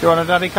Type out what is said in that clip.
Do you want a daddy cup?